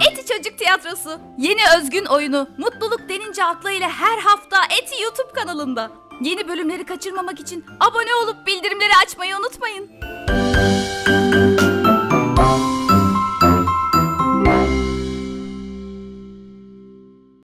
Eti Çocuk Tiyatrosu yeni özgün oyunu Mutluluk Denince Akla ile her hafta Eti YouTube kanalında. Yeni bölümleri kaçırmamak için abone olup bildirimleri açmayı unutmayın.